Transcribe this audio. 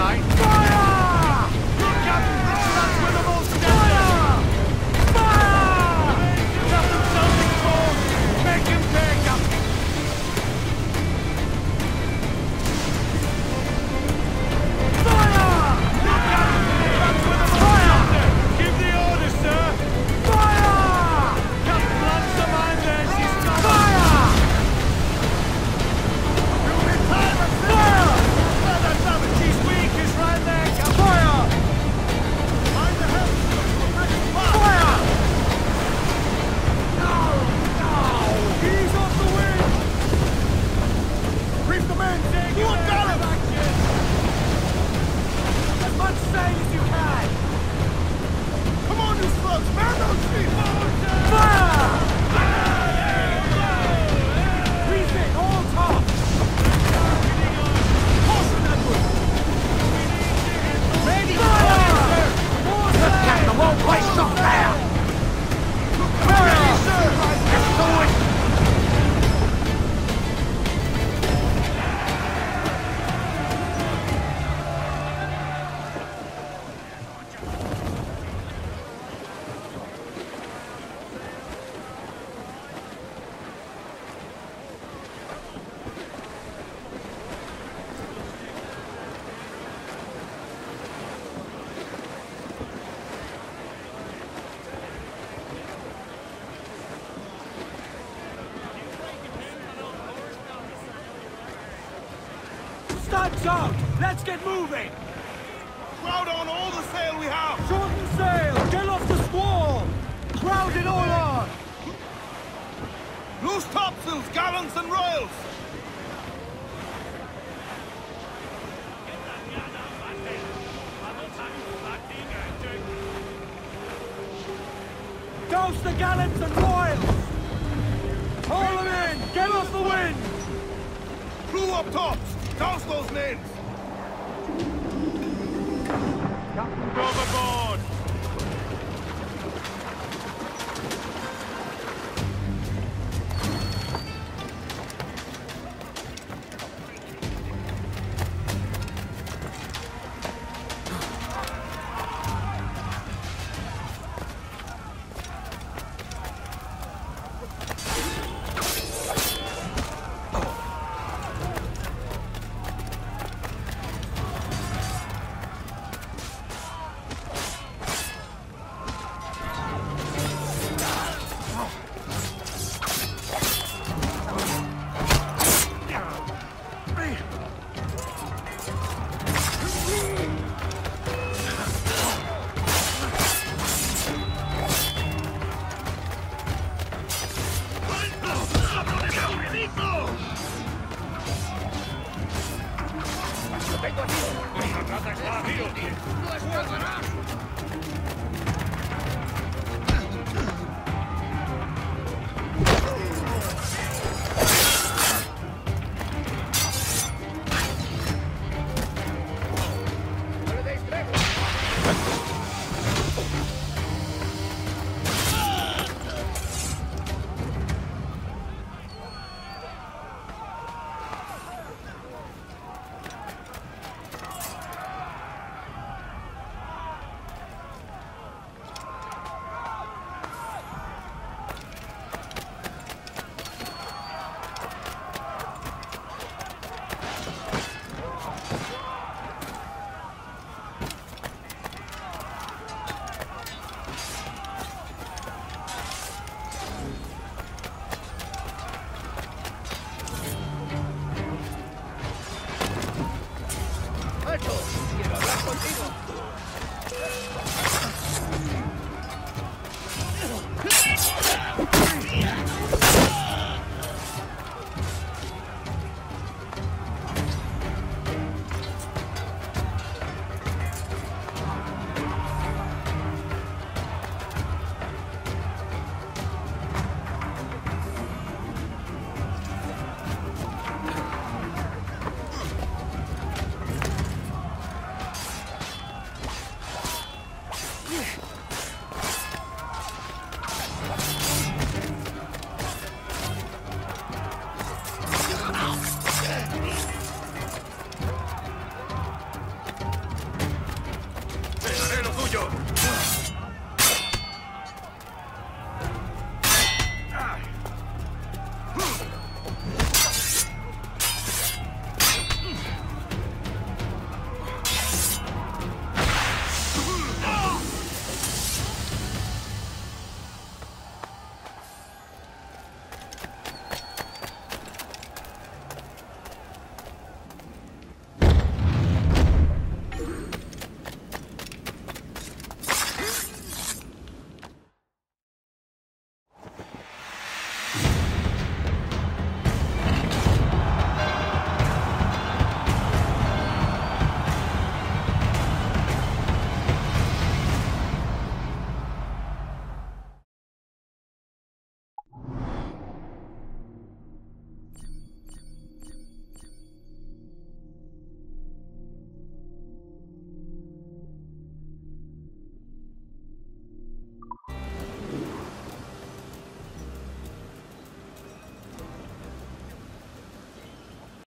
night. Guns out! Let's get moving! Crowd on all the sail we have! Shorten sail! Get off the squall! Crowd it all on! Loose topsails, gallants and royals! Douse the gallants and royals! Haul them in! Get off the wind! Crew up tops! Douse those names! Captain's overboard!